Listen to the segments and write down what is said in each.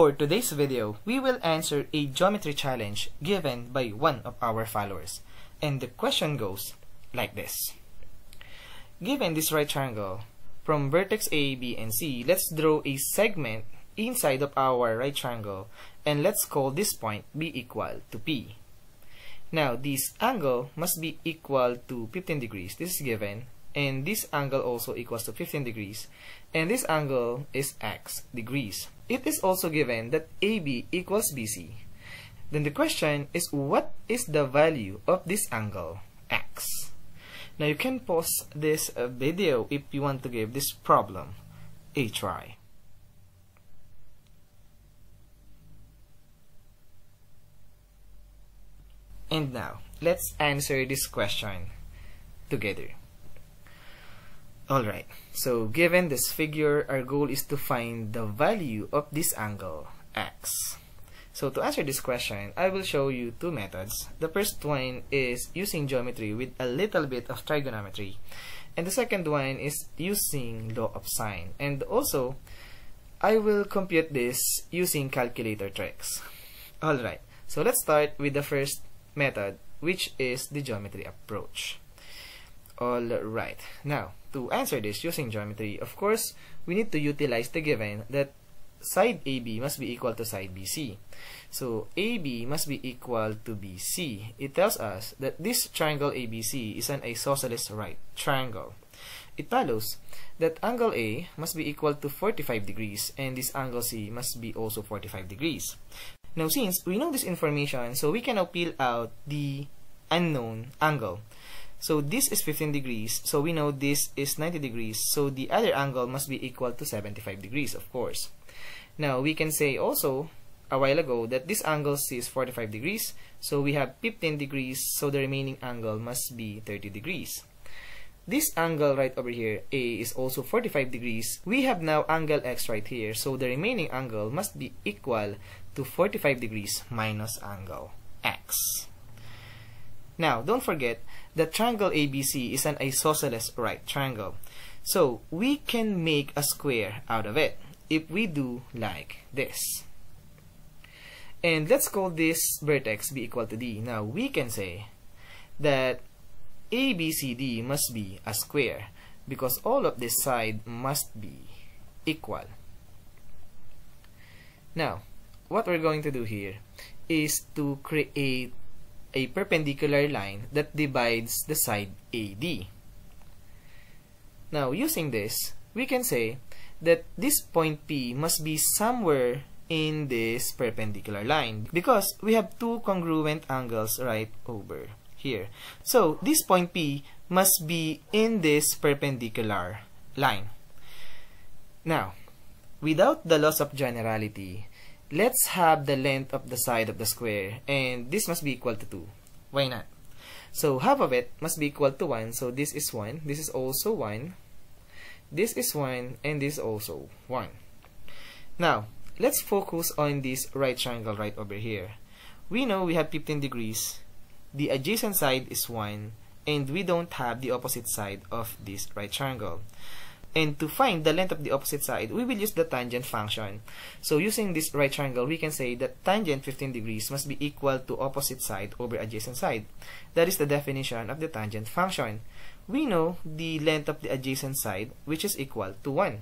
For today's video, we will answer a geometry challenge given by one of our followers. And the question goes like this. Given this right triangle, from vertex A, B, and C, let's draw a segment inside of our right triangle and let's call this point be equal to P. Now, this angle must be equal to 15 degrees. This is given. And this angle also equals to 15 degrees. And this angle is x degrees. It is also given that AB equals BC. Then the question is what is the value of this angle x? Now you can pause this uh, video if you want to give this problem a try. And now, let's answer this question together. Alright, so given this figure, our goal is to find the value of this angle, x. So to answer this question, I will show you two methods. The first one is using geometry with a little bit of trigonometry. And the second one is using law of sine. And also, I will compute this using calculator tricks. Alright, so let's start with the first method, which is the geometry approach. Alright, now, to answer this using geometry, of course, we need to utilize the given that side AB must be equal to side BC. So, AB must be equal to BC. It tells us that this triangle ABC is an isosceles right triangle. It follows that angle A must be equal to 45 degrees and this angle C must be also 45 degrees. Now, since we know this information, so we can now peel out the unknown angle. So this is 15 degrees, so we know this is 90 degrees, so the other angle must be equal to 75 degrees, of course. Now, we can say also, a while ago, that this angle C is 45 degrees, so we have 15 degrees, so the remaining angle must be 30 degrees. This angle right over here, A, is also 45 degrees. We have now angle X right here, so the remaining angle must be equal to 45 degrees minus angle x. Now, don't forget that triangle ABC is an isosceles right triangle. So, we can make a square out of it if we do like this. And let's call this vertex be equal to D. Now, we can say that ABCD must be a square because all of this side must be equal. Now, what we're going to do here is to create a perpendicular line that divides the side AD. Now, using this, we can say that this point P must be somewhere in this perpendicular line because we have two congruent angles right over here. So, this point P must be in this perpendicular line. Now, without the loss of generality, let's have the length of the side of the square and this must be equal to 2 why not? So half of it must be equal to 1 so this is 1 this is also 1 this is 1 and this is also 1 now let's focus on this right triangle right over here. We know we have 15 degrees. The adjacent side is 1 and we don't have the opposite side of this right triangle and to find the length of the opposite side, we will use the tangent function. So using this right triangle, we can say that tangent 15 degrees must be equal to opposite side over adjacent side. That is the definition of the tangent function. We know the length of the adjacent side, which is equal to 1.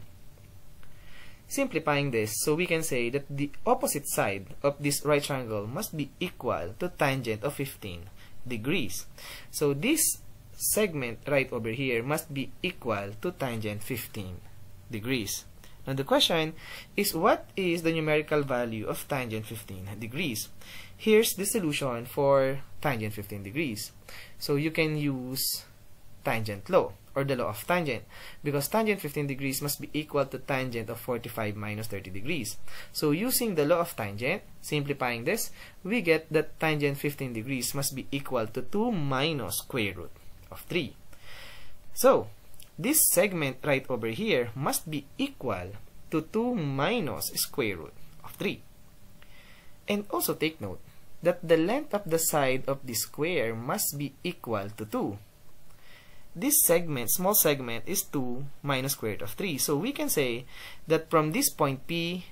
Simplifying this, so we can say that the opposite side of this right triangle must be equal to tangent of 15 degrees. So this segment right over here must be equal to tangent 15 degrees. Now the question is what is the numerical value of tangent 15 degrees? Here's the solution for tangent 15 degrees. So you can use tangent law or the law of tangent because tangent 15 degrees must be equal to tangent of 45 minus 30 degrees. So using the law of tangent, simplifying this, we get that tangent 15 degrees must be equal to 2 minus square root of 3. So, this segment right over here must be equal to 2 minus square root of 3. And also take note that the length of the side of the square must be equal to 2. This segment, small segment, is 2 minus square root of 3. So we can say that from this point P,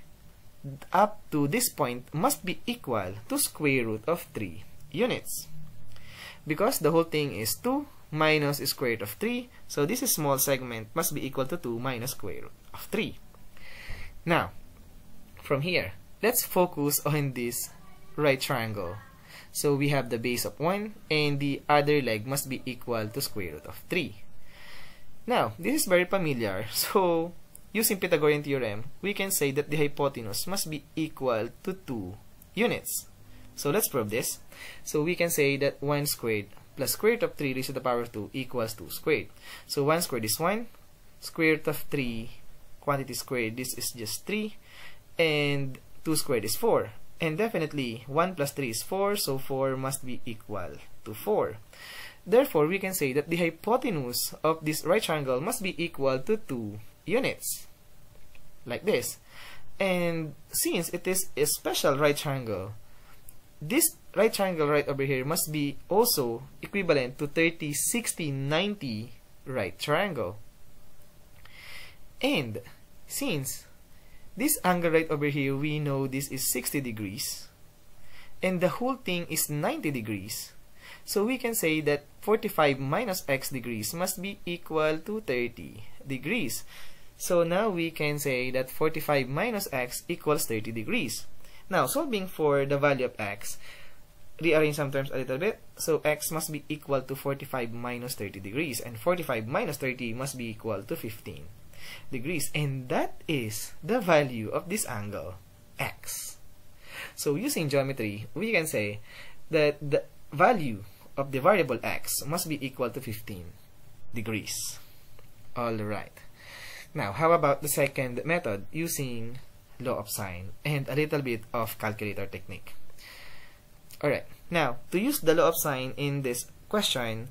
up to this point must be equal to square root of 3 units. Because the whole thing is 2 minus square root of 3, so this small segment must be equal to 2 minus square root of 3. Now, from here, let's focus on this right triangle. So we have the base of 1 and the other leg must be equal to square root of 3. Now, this is very familiar. So, using Pythagorean theorem, we can say that the hypotenuse must be equal to 2 units. So, let's prove this. So, we can say that 1 squared plus square root of 3 raised to the power of 2 equals 2 squared. So, 1 squared is 1. Square root of 3 quantity squared, this is just 3. And 2 squared is 4. And definitely, 1 plus 3 is 4, so 4 must be equal to 4. Therefore, we can say that the hypotenuse of this right triangle must be equal to 2 units. Like this. And since it is a special right triangle, this right triangle right over here must be also equivalent to 30, 60, 90 right triangle. And since this angle right over here, we know this is 60 degrees. And the whole thing is 90 degrees. So we can say that 45 minus x degrees must be equal to 30 degrees. So now we can say that 45 minus x equals 30 degrees. Now, solving for the value of x, rearrange some terms a little bit. So x must be equal to 45 minus 30 degrees. And 45 minus 30 must be equal to 15 degrees and that is the value of this angle x so using geometry we can say that the value of the variable x must be equal to 15 degrees alright now how about the second method using law of sine and a little bit of calculator technique alright now to use the law of sine in this question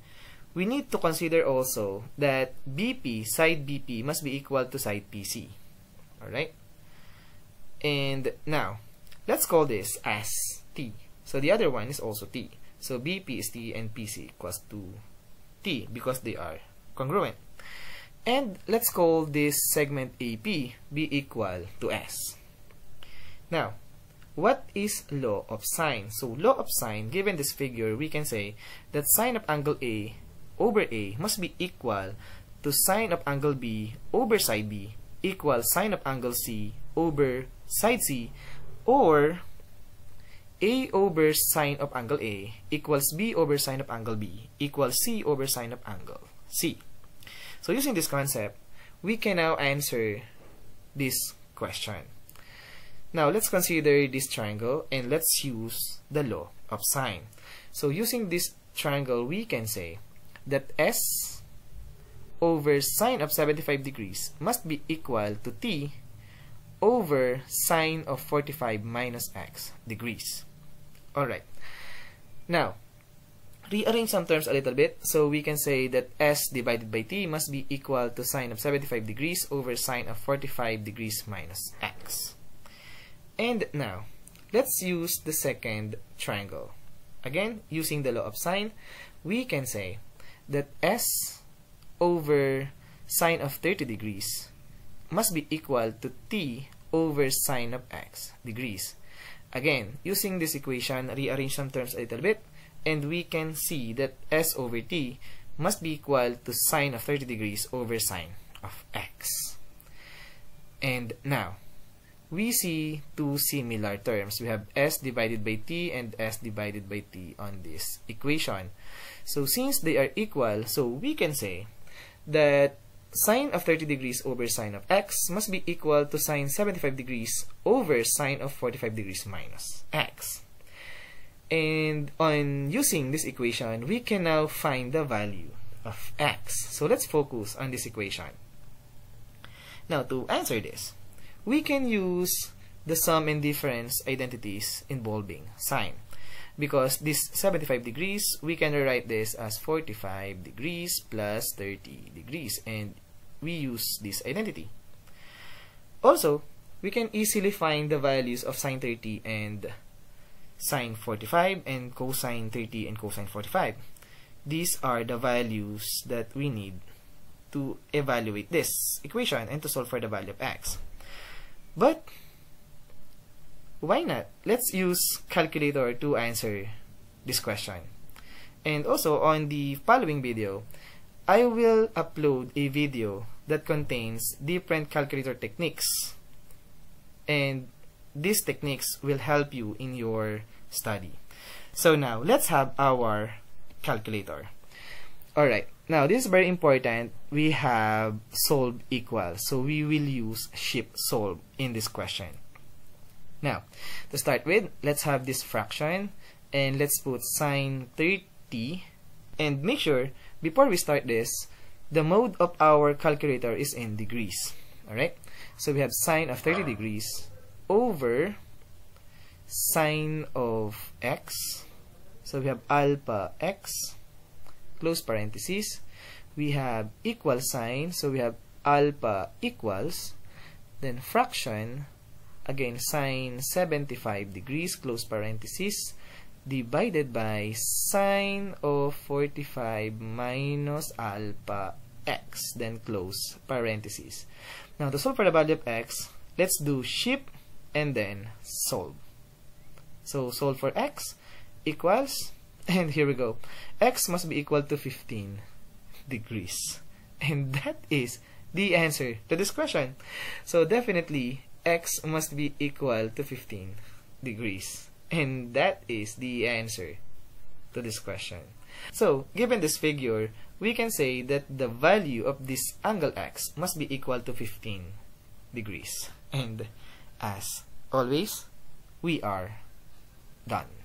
we need to consider also that BP, side BP, must be equal to side PC. Alright? And now, let's call this as T. So the other one is also T. So BP is T and PC equals to T because they are congruent. And let's call this segment AP be equal to S. Now, what is law of sine? So law of sine, given this figure, we can say that sine of angle A over A must be equal to sine of angle B over side B equal sine of angle C over side C or A over sine of angle A equals B over sine of angle B equals C over sine of angle C. So using this concept, we can now answer this question. Now let's consider this triangle and let's use the law of sine. So using this triangle, we can say that S over sine of 75 degrees must be equal to T over sine of 45 minus x degrees. Alright. Now, rearrange some terms a little bit. So we can say that S divided by T must be equal to sine of 75 degrees over sine of 45 degrees minus x. And now, let's use the second triangle. Again, using the law of sine, we can say that S over sine of 30 degrees must be equal to T over sine of x degrees. Again, using this equation, rearrange some terms a little bit, and we can see that S over T must be equal to sine of 30 degrees over sine of x. And now, we see two similar terms. We have S divided by T and S divided by T on this equation. So since they are equal, so we can say that sine of 30 degrees over sine of x must be equal to sine 75 degrees over sine of 45 degrees minus x. And on using this equation, we can now find the value of x. So let's focus on this equation. Now to answer this, we can use the sum and difference identities involving sine because this 75 degrees, we can rewrite this as 45 degrees plus 30 degrees and we use this identity. Also, we can easily find the values of sine 30 and sine 45 and cosine 30 and cosine 45. These are the values that we need to evaluate this equation and to solve for the value of x. But why not? Let's use calculator to answer this question. And also on the following video, I will upload a video that contains different calculator techniques. And these techniques will help you in your study. So now, let's have our calculator. Alright, now this is very important. We have solve equal. So we will use shift solve in this question. Now, to start with, let's have this fraction and let's put sine 30 and make sure before we start this, the mode of our calculator is in degrees. Alright, so we have sine of 30 degrees over sine of x. So we have alpha x close parenthesis. We have equal sign, so we have alpha equals then fraction again sine 75 degrees close parenthesis divided by sine of 45 minus alpha x then close parenthesis now to solve for the value of x let's do shift and then solve so solve for x equals and here we go x must be equal to 15 degrees and that is the answer to this question so definitely x must be equal to 15 degrees. And that is the answer to this question. So, given this figure, we can say that the value of this angle x must be equal to 15 degrees. And as always, we are done.